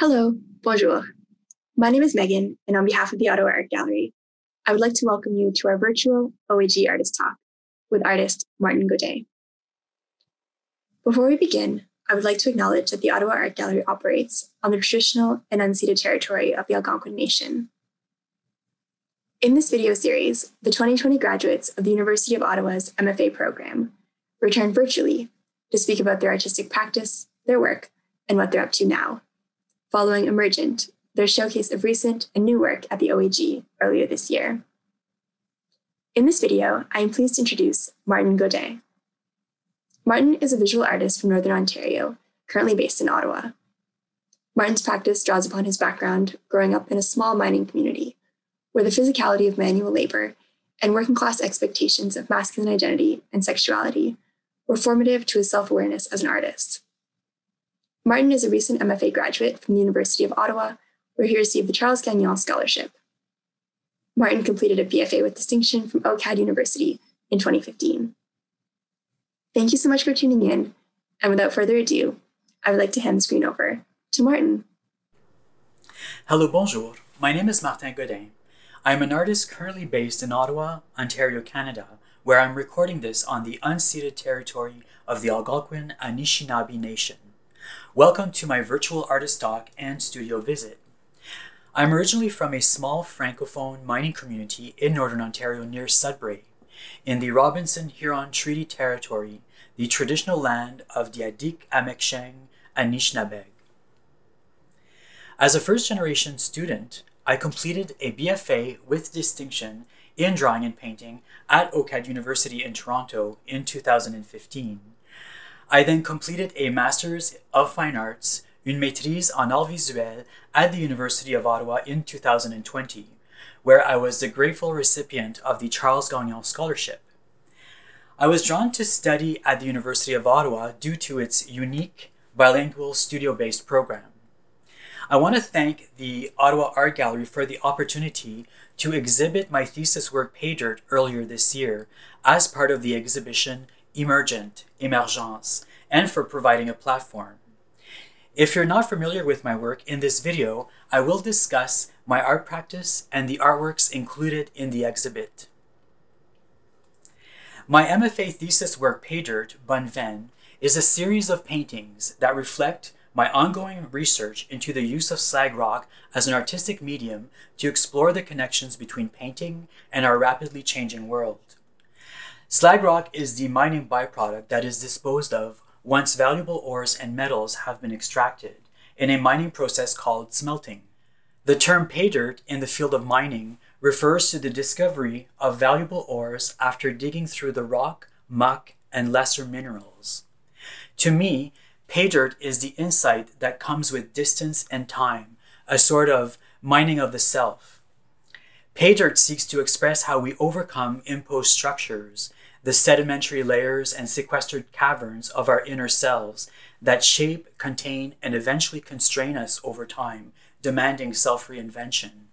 Hello, bonjour. My name is Meghan, and on behalf of the Ottawa Art Gallery, I would like to welcome you to our virtual OAG Artist Talk with artist Martin Godin. Before we begin, I would like to acknowledge that the Ottawa Art Gallery operates on the traditional and unceded territory of the Algonquin Nation. In this video series, the 2020 graduates of the University of Ottawa's MFA program return virtually to speak about their artistic practice, their work, and what they're up to now following Emergent, their showcase of recent and new work at the OAG earlier this year. In this video, I am pleased to introduce Martin Godin. Martin is a visual artist from Northern Ontario, currently based in Ottawa. Martin's practice draws upon his background growing up in a small mining community, where the physicality of manual labor and working class expectations of masculine identity and sexuality were formative to his self awareness as an artist. Martin is a recent MFA graduate from the University of Ottawa, where he received the Charles Gagnon Scholarship. Martin completed a BFA with distinction from OCAD University in 2015. Thank you so much for tuning in, and without further ado, I would like to hand the screen over to Martin. Hello, bonjour. My name is Martin Godin. I am an artist currently based in Ottawa, Ontario, Canada, where I'm recording this on the unceded territory of the Algonquin Anishinaabe Nation. Welcome to my virtual artist talk and studio visit. I'm originally from a small francophone mining community in Northern Ontario near Sudbury, in the Robinson Huron Treaty Territory, the traditional land of the Atikameksheng Anishinaabeg. As a first generation student, I completed a BFA with distinction in drawing and painting at OCAD University in Toronto in 2015. I then completed a Master's of Fine Arts, une maîtrise en art visuel at the University of Ottawa in 2020, where I was the grateful recipient of the Charles Gagnon Scholarship. I was drawn to study at the University of Ottawa due to its unique bilingual studio based program. I want to thank the Ottawa Art Gallery for the opportunity to exhibit my thesis work Pay Dirt earlier this year as part of the exhibition Emergent, Emergence, and for providing a platform. If you're not familiar with my work, in this video, I will discuss my art practice and the artworks included in the exhibit. My MFA thesis work, Pay Dirt, Bonne is a series of paintings that reflect my ongoing research into the use of slag rock as an artistic medium to explore the connections between painting and our rapidly changing world. Slag rock is the mining byproduct that is disposed of once valuable ores and metals have been extracted in a mining process called smelting. The term pay dirt in the field of mining refers to the discovery of valuable ores after digging through the rock, muck, and lesser minerals. To me, pay dirt is the insight that comes with distance and time, a sort of mining of the self. Pay dirt seeks to express how we overcome imposed structures the sedimentary layers and sequestered caverns of our inner selves that shape, contain, and eventually constrain us over time, demanding self reinvention.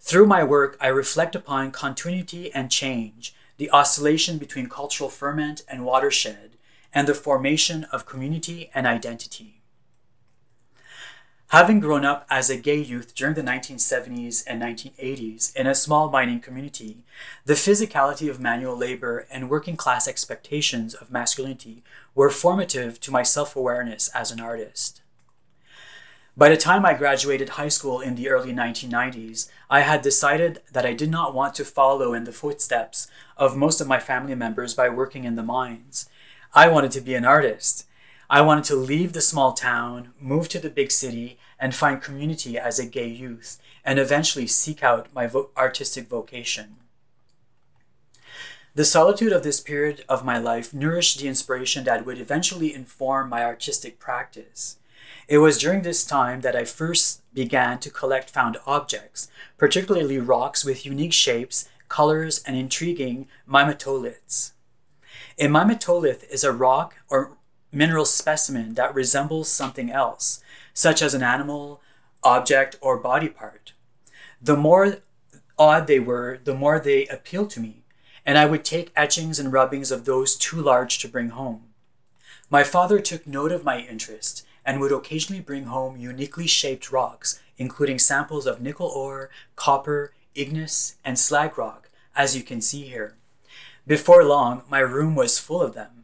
Through my work, I reflect upon continuity and change, the oscillation between cultural ferment and watershed, and the formation of community and identity. Having grown up as a gay youth during the 1970s and 1980s in a small mining community, the physicality of manual labor and working class expectations of masculinity were formative to my self awareness as an artist. By the time I graduated high school in the early 1990s, I had decided that I did not want to follow in the footsteps of most of my family members by working in the mines. I wanted to be an artist. I wanted to leave the small town, move to the big city, and find community as a gay youth, and eventually seek out my vo- artistic vocation. The solitude of this period of my life nourished the inspiration that would eventually inform my artistic practice. It was during this time that I first began to collect found objects, particularly rocks with unique shapes, colors, and intriguing mimetoliths. A mimetolith is a rock or mineral specimen that resembles something else, such as an animal, object, or body part. The more odd they were, the more they appealed to me, and I would take etchings and rubbings of those too large to bring home. My father took note of my interest and would occasionally bring home uniquely shaped rocks, including samples of nickel ore, copper, igneous, and slag rock, as you can see here. Before long, my room was full of them.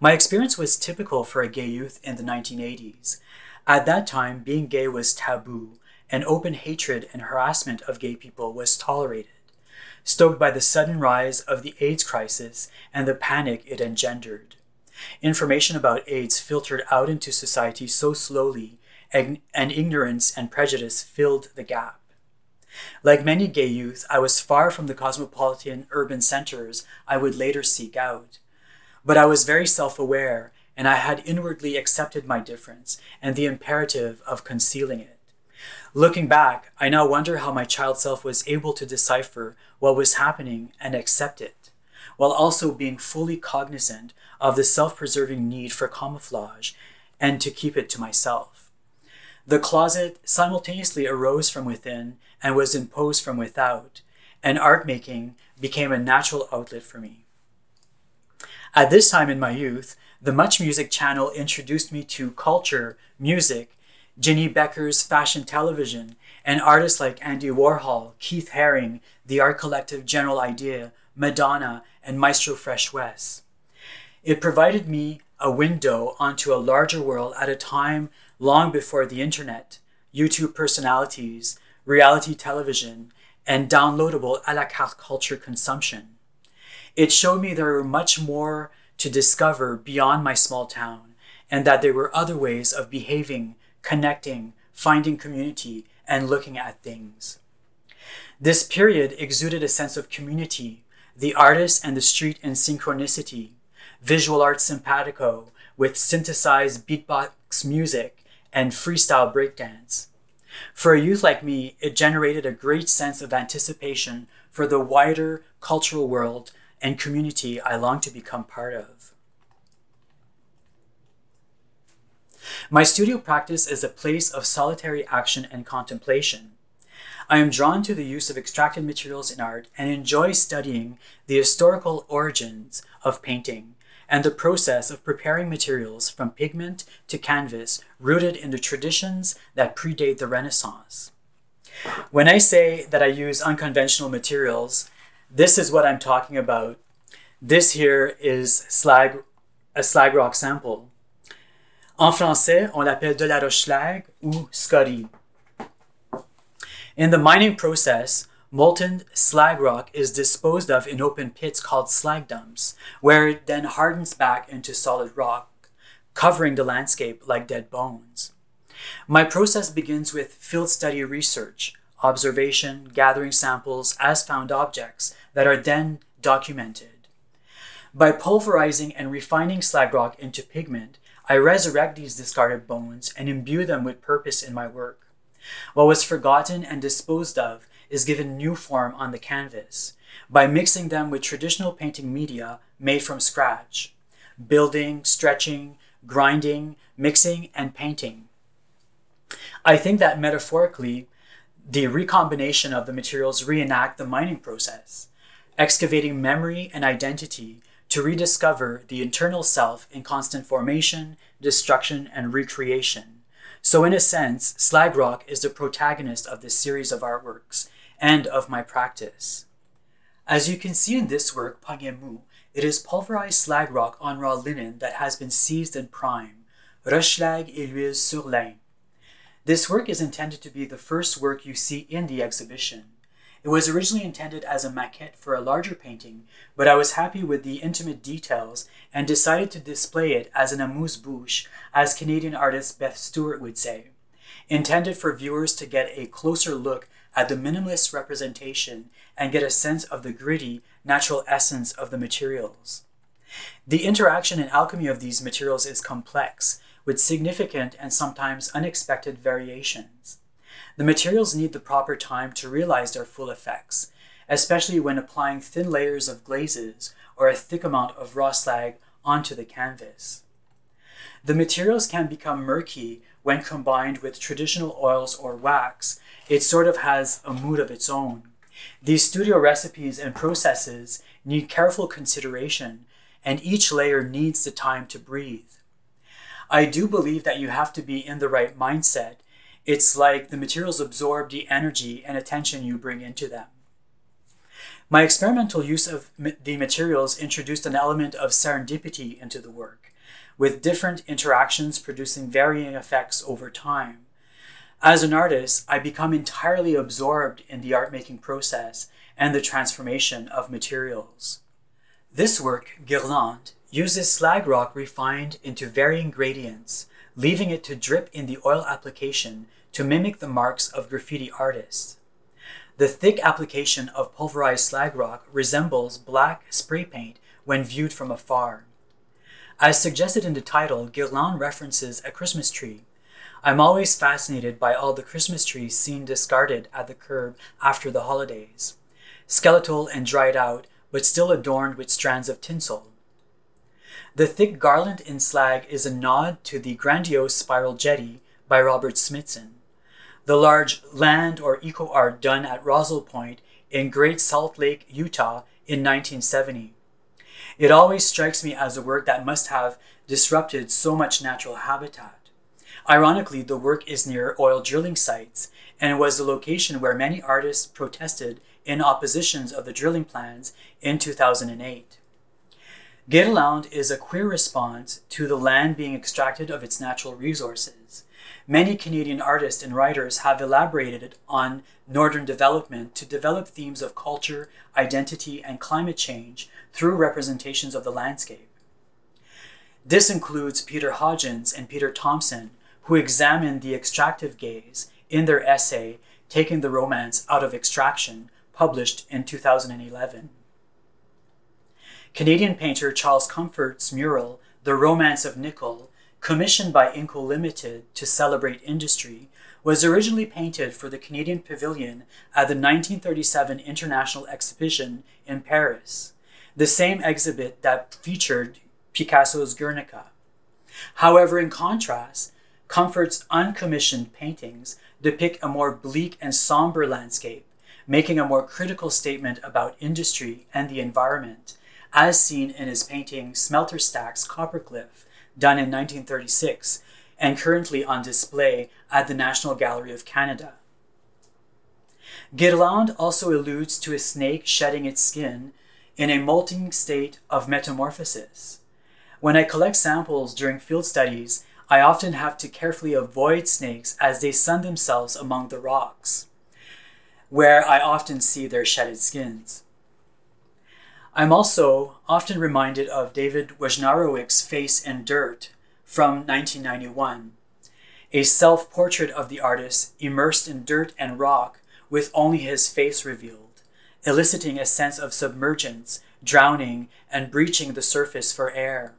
My experience was typical for a gay youth in the 1980s. At that time, being gay was taboo, and open hatred and harassment of gay people was tolerated, stoked by the sudden rise of the AIDS crisis and the panic it engendered. Information about AIDS filtered out into society so slowly, and, and ignorance and prejudice filled the gap. Like many gay youth, I was far from the cosmopolitan urban centers I would later seek out. But I was very self aware, and I had inwardly accepted my difference and the imperative of concealing it. Looking back, I now wonder how my child self was able to decipher what was happening and accept it, while also being fully cognizant of the self preserving need for camouflage and to keep it to myself. The closet simultaneously arose from within and was imposed from without, and art making became a natural outlet for me. At this time in my youth, the Much Music channel introduced me to culture, music, Jeanne Beker's fashion television, and artists like Andy Warhol, Keith Haring, The Art Collective General Idea, Madonna, and Maestro Fresh Wes. It provided me a window onto a larger world at a time long before the internet, YouTube personalities, reality television, and downloadable a la carte culture consumption. It showed me there were much more to discover beyond my small town, and that there were other ways of behaving, connecting, finding community, and looking at things. This period exuded a sense of community, the artist and the street in synchronicity, visual art simpatico with synthesized beatbox music and freestyle breakdance. For a youth like me, it generated a great sense of anticipation for the wider cultural world and community I long to become part of. My studio practice is a place of solitary action and contemplation. I am drawn to the use of extracted materials in art and enjoy studying the historical origins of painting and the process of preparing materials from pigment to canvas rooted in the traditions that predate the Renaissance. When I say that I use unconventional materials, this is what I'm talking about. This here is slag, a slag rock sample. En français, on l'appelle de la roche slag ou scorie. In the mining process, molten slag rock is disposed of in open pits called slag dumps, where it then hardens back into solid rock, covering the landscape like dead bones. My process begins with field study research, observation, gathering samples as found objects that are then documented. By pulverizing and refining slag rock into pigment, I resurrect these discarded bones and imbue them with purpose in my work. What was forgotten and disposed of is given new form on the canvas by mixing them with traditional painting media made from scratch, building, stretching, grinding, mixing, and painting. I think that metaphorically, the recombination of the materials reenact the mining process, excavating memory and identity to rediscover the internal self in constant formation, destruction, and recreation. So, in a sense, slag rock is the protagonist of this series of artworks and of my practice. As you can see in this work, Panyemu, it is pulverized slag rock on raw linen that has been seized and primed, roche-slag et sur lin. This work is intended to be the first work you see in the exhibition. It was originally intended as a maquette for a larger painting, but I was happy with the intimate details and decided to display it as an amuse-bouche, as Canadian artist Beth Stewart would say, intended for viewers to get a closer look at the minimalist representation and get a sense of the gritty, natural essence of the materials. The interaction and alchemy of these materials is complex, with significant and sometimes unexpected variations. The materials need the proper time to realize their full effects, especially when applying thin layers of glazes or a thick amount of raw slag onto the canvas. The materials can become murky when combined with traditional oils or wax. It sort of has a mood of its own. These studio recipes and processes need careful consideration, and each layer needs the time to breathe. I do believe that you have to be in the right mindset. It's like the materials absorb the energy and attention you bring into them. My experimental use of the materials introduced an element of serendipity into the work, with different interactions producing varying effects over time. As an artist, I become entirely absorbed in the art making process and the transformation of materials. This work, Guirlande, uses slag rock refined into varying gradients, leaving it to drip in the oil application to mimic the marks of graffiti artists. The thick application of pulverized slag rock resembles black spray paint when viewed from afar. As suggested in the title, Guirlande references a Christmas tree. I'm always fascinated by all the Christmas trees seen discarded at the curb after the holidays, skeletal and dried out, but still adorned with strands of tinsel. The thick garland in slag is a nod to the grandiose spiral jetty by Robert Smithson the large land or eco art done at Rozel Point in Great Salt Lake, Utah in 1970. It always strikes me as a work that must have disrupted so much natural habitat. Ironically, the work is near oil drilling sites and was the location where many artists protested in oppositions of the drilling plans in 2008. Guirlande is a queer response to the land being extracted of its natural resources. Many Canadian artists and writers have elaborated on Northern development to develop themes of culture, identity, and climate change through representations of the landscape. This includes Peter Hodgins and Peter Thompson, who examined the extractive gaze in their essay, Taking the Romance Out of Extraction, published in 2011. Canadian painter Charles Comfort's mural, The Romance of Nickel, commissioned by Inco Limited to celebrate industry, was originally painted for the Canadian Pavilion at the 1937 International Exhibition in Paris, the same exhibit that featured Picasso's Guernica. However, in contrast, Comfort's uncommissioned paintings depict a more bleak and somber landscape, making a more critical statement about industry and the environment, as seen in his painting Smelter Stacks Coppercliff, done in 1936 and currently on display at the National Gallery of Canada. Guirlande also alludes to a snake shedding its skin in a molting state of metamorphosis. When I collect samples during field studies, I often have to carefully avoid snakes as they sun themselves among the rocks, where I often see their shedded skins. I'm also often reminded of David Wojnarowicz's Face in Dirt from 1991, a self portrait of the artist immersed in dirt and rock with only his face revealed, eliciting a sense of submergence, drowning, and breaching the surface for air,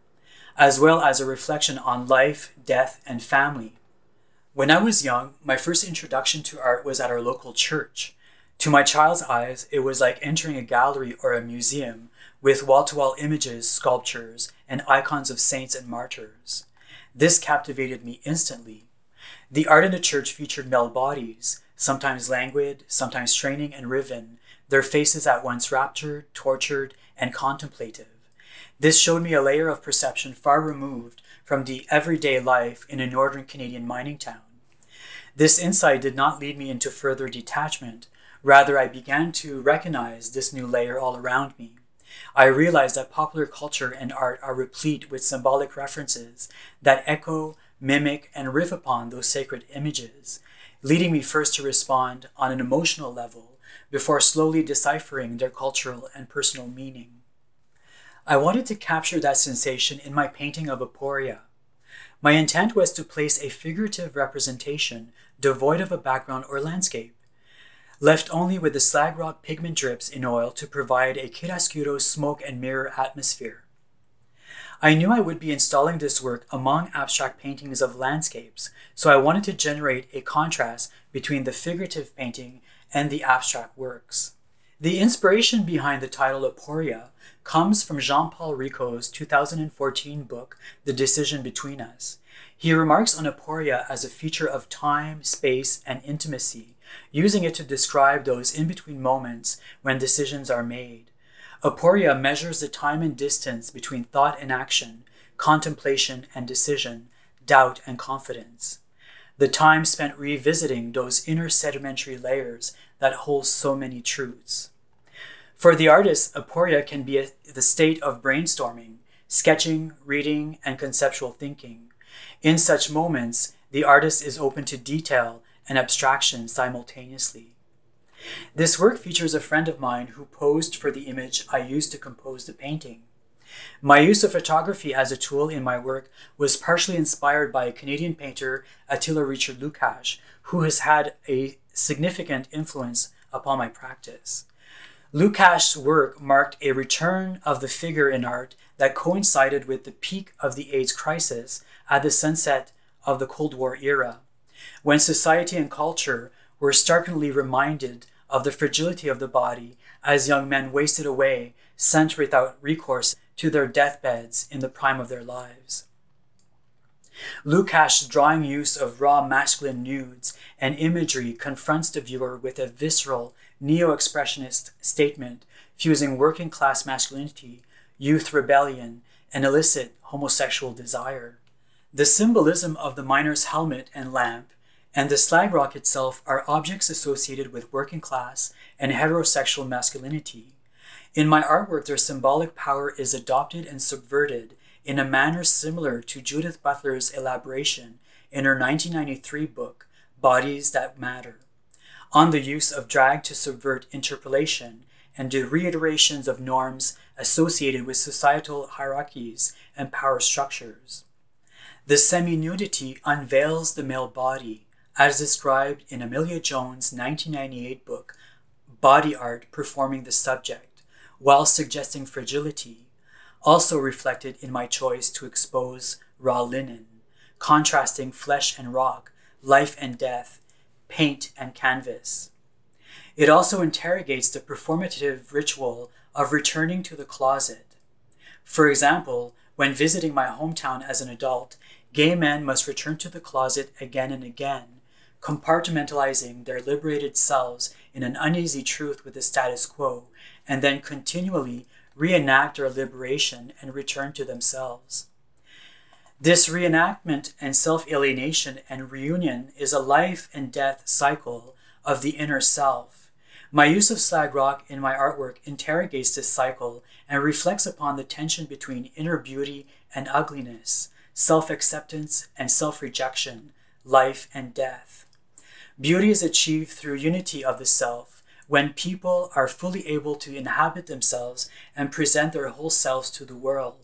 as well as a reflection on life, death, and family. When I was young, my first introduction to art was at our local church. To my child's eyes, it was like entering a gallery or a museum with wall to wall images, sculptures, and icons of saints and martyrs. This captivated me instantly. The art in the church featured male bodies, sometimes languid, sometimes straining and riven, their faces at once raptured, tortured, and contemplative. This showed me a layer of perception far removed from the everyday life in a northern Canadian mining town. This insight did not lead me into further detachment, Rather, I began to recognize this new layer all around me. I realized that popular culture and art are replete with symbolic references that echo, mimic, and riff upon those sacred images, leading me first to respond on an emotional level before slowly deciphering their cultural and personal meaning. I wanted to capture that sensation in my painting of Aporia. My intent was to place a figurative representation devoid of a background or landscape left only with the slag rock pigment drips in oil to provide a chiaroscuro smoke and mirror atmosphere. I knew I would be installing this work among abstract paintings of landscapes, so I wanted to generate a contrast between the figurative painting and the abstract works. The inspiration behind the title Aporia comes from Jean Paul Ricco's 2014 book, The Decision Between Us. He remarks on aporia as a feature of time, space, and intimacy, using it to describe those in between moments when decisions are made. Aporia measures the time and distance between thought and action, contemplation and decision, doubt, and confidence. The time spent revisiting those inner sedimentary layers that hold so many truths. For the artist, aporia can be a, the state of brainstorming, sketching, reading, and conceptual thinking. In such moments, the artist is open to detail and abstraction simultaneously. This work features a friend of mine who posed for the image I used to compose the painting. My use of photography as a tool in my work was partially inspired by a Canadian painter, Attila Richard Lukács, who has had a significant influence upon my practice. Lukács' work marked a return of the figure in art that coincided with the peak of the AIDS crisis at the sunset of the Cold War era, when society and culture were starkly reminded of the fragility of the body as young men wasted away, sent without recourse to their deathbeds in the prime of their lives. Lukács' drawing use of raw masculine nudes and imagery confronts the viewer with a visceral, neo expressionist statement fusing working class masculinity, youth rebellion, and illicit homosexual desire. The symbolism of the miner's helmet and lamp and the slag rock itself are objects associated with working class and heterosexual masculinity. In my artwork, their symbolic power is adopted and subverted in a manner similar to Judith Butler's elaboration in her 1993 book, Bodies That Matter, on the use of drag to subvert interpellation and the reiterations of norms associated with societal hierarchies and power structures. The semi nudity unveils the male body, as described in Amelia Jones' 1998 book, Body Art Performing the Subject, while suggesting fragility also reflected in my choice to expose raw linen, contrasting flesh and rock, life and death, paint and canvas. It also interrogates the performative ritual of returning to the closet. For example, when visiting my hometown as an adult, gay men must return to the closet again and again, compartmentalizing their liberated selves in an uneasy truth with the status quo, and then continually reenact their liberation and return to themselves. This reenactment and self alienation and reunion is a life and death cycle of the inner self. My use of slag rock in my artwork interrogates this cycle and reflects upon the tension between inner beauty and ugliness, self acceptance and self rejection, life and death. Beauty is achieved through unity of the self when people are fully able to inhabit themselves and present their whole selves to the world.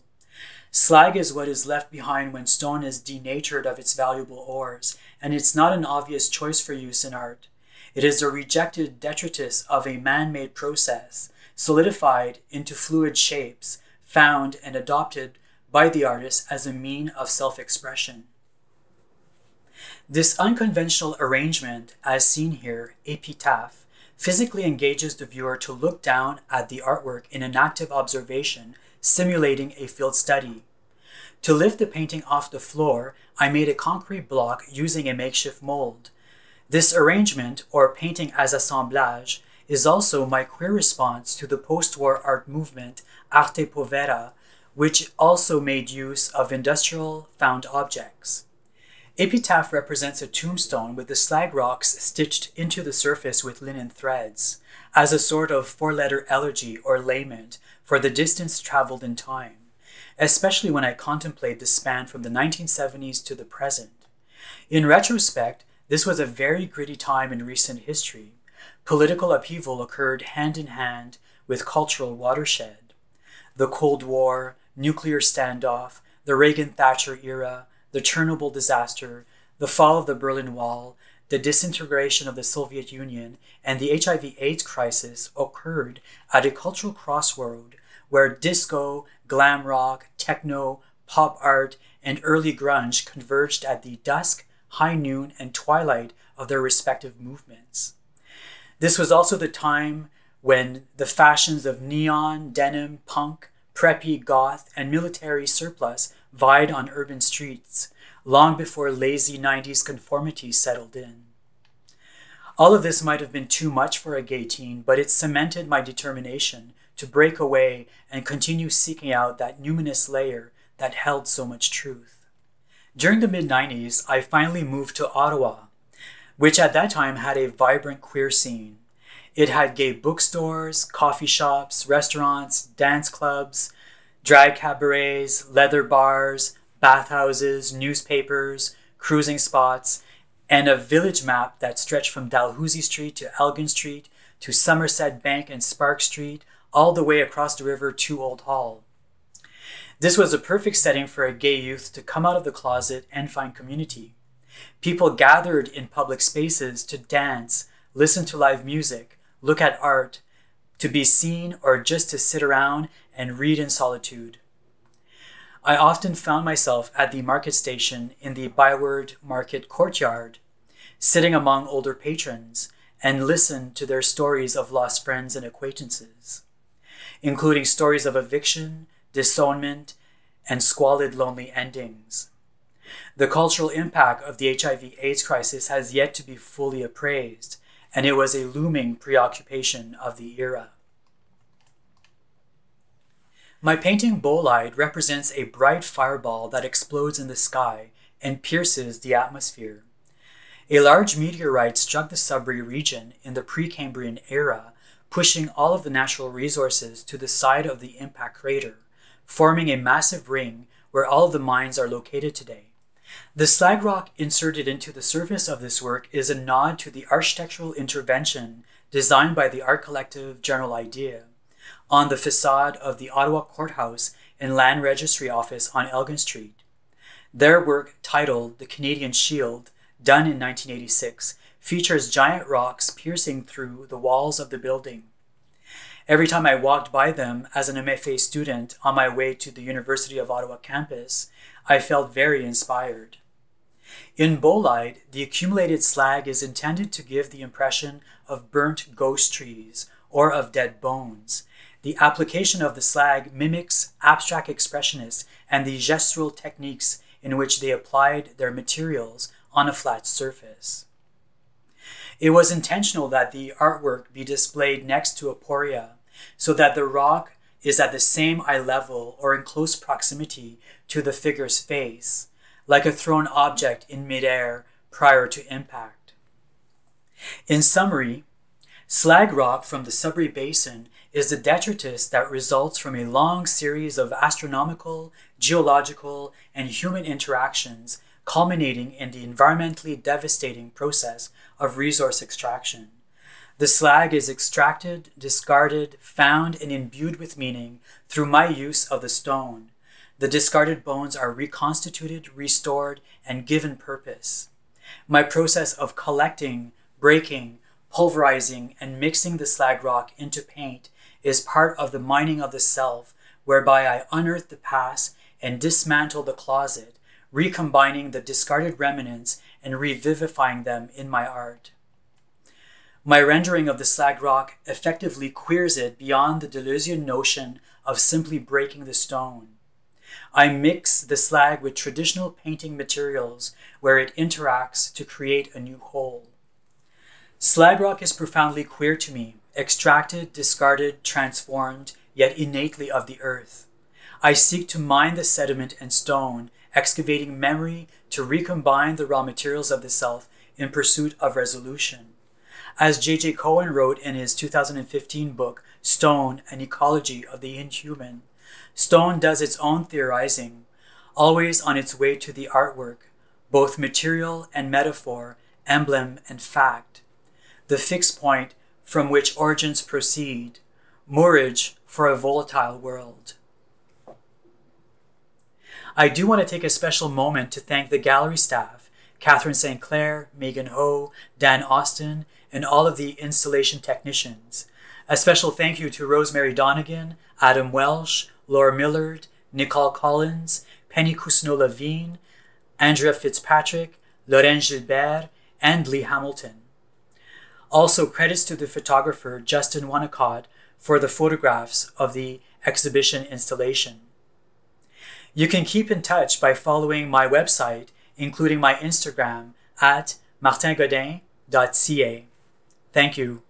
Slag is what is left behind when stone is denatured of its valuable ores, and it's not an obvious choice for use in art. It is the rejected detritus of a man made process, solidified into fluid shapes, found and adopted by the artist as a mean of self expression. This unconventional arrangement, as seen here, epitaph, physically engages the viewer to look down at the artwork in an active observation, simulating a field study. To lift the painting off the floor, I made a concrete block using a makeshift mold. This arrangement, or painting as assemblage, is also my queer response to the post war art movement Arte Povera, which also made use of industrial found objects. Epitaph represents a tombstone with the slag rocks stitched into the surface with linen threads, as a sort of four letter elegy or lament for the distance traveled in time, especially when I contemplate the span from the 1970s to the present. In retrospect, this was a very gritty time in recent history. Political upheaval occurred hand in hand with cultural watershed. The Cold War, nuclear standoff, the Reagan Thatcher era, the Chernobyl disaster, the fall of the Berlin Wall, the disintegration of the Soviet Union, and the HIV AIDS crisis occurred at a cultural crossroad where disco, glam rock, techno, pop art, and early grunge converged at the dusk, high noon, and twilight of their respective movements. This was also the time when the fashions of neon, denim, punk, preppy, goth, and military surplus vied on urban streets, long before lazy 90s conformity settled in. All of this might have been too much for a gay teen, but it cemented my determination to break away and continue seeking out that numinous layer that held so much truth. During the mid 90s, I finally moved to Ottawa, which at that time had a vibrant queer scene. It had gay bookstores, coffee shops, restaurants, dance clubs, drag cabarets, leather bars, bathhouses, newspapers, cruising spots, and a village map that stretched from Dalhousie Street to Elgin Street to Somerset Bank and Spark Street, all the way across the river to Old Hull. This was a perfect setting for a gay youth to come out of the closet and find community. People gathered in public spaces to dance, listen to live music, look at art, to be seen, or just to sit around and read in solitude. I often found myself at the market station in the Byward Market courtyard, sitting among older patrons, and listened to their stories of lost friends and acquaintances, including stories of eviction, disownment, and squalid lonely endings. The cultural impact of the HIV AIDS crisis has yet to be fully appraised, and it was a looming preoccupation of the era. My painting Bolide represents a bright fireball that explodes in the sky and pierces the atmosphere. A large meteorite struck the Sudbury region in the Precambrian era, pushing all of the natural resources to the side of the impact crater forming a massive ring where all of the mines are located today. The slag rock inserted into the surface of this work is a nod to the architectural intervention designed by the art collective General Idea on the facade of the Ottawa Courthouse and Land Registry Office on Elgin Street. Their work, titled The Canadian Shield, done in 1986, features giant rocks piercing through the walls of the building. Every time I walked by them as an MFA student on my way to the University of Ottawa campus, I felt very inspired. In bolide, the accumulated slag is intended to give the impression of burnt ghost trees or of dead bones. The application of the slag mimics abstract expressionists and the gestural techniques in which they applied their materials on a flat surface. It was intentional that the artwork be displayed next to Aporia so that the rock is at the same eye level or in close proximity to the figure's face, like a thrown object in midair prior to impact. In summary, slag rock from the Sudbury Basin is the detritus that results from a long series of astronomical, geological, and human interactions culminating in the environmentally devastating process of resource extraction. The slag is extracted, discarded, found, and imbued with meaning through my use of the stone. The discarded bones are reconstituted, restored, and given purpose. My process of collecting, breaking, pulverizing, and mixing the slag rock into paint is part of the mining of the self, whereby I unearth the past and dismantle the closet, recombining the discarded remnants and revivifying them in my art. My rendering of the slag rock effectively queers it beyond the Deleuzian notion of simply breaking the stone. I mix the slag with traditional painting materials where it interacts to create a new whole. Slag rock is profoundly queer to me, extracted, discarded, transformed, yet innately of the earth. I seek to mine the sediment and stone, excavating memory to recombine the raw materials of the self in pursuit of resolution. As J.J. Cohen wrote in his 2015 book, Stone An Ecology of the Inhuman, stone does its own theorizing, always on its way to the artwork, both material and metaphor, emblem and fact, the fixed point from which origins proceed, moorage for a volatile world. I do want to take a special moment to thank the gallery staff, Catherine St. Clair, Meghan Ho, Dan Austin, and all of the installation technicians. A special thank you to Rosemary Donegan, Adam Welsh, Laura Millard, Nicole Collins, Penny Cousineau-Levine, Andrea Fitzpatrick, Lorraine Gilbert, and Lee Hamilton. Also, credits to the photographer Justin Wonnacott for the photographs of the exhibition installation. You can keep in touch by following my website, including my Instagram at martingodin.ca. Thank you.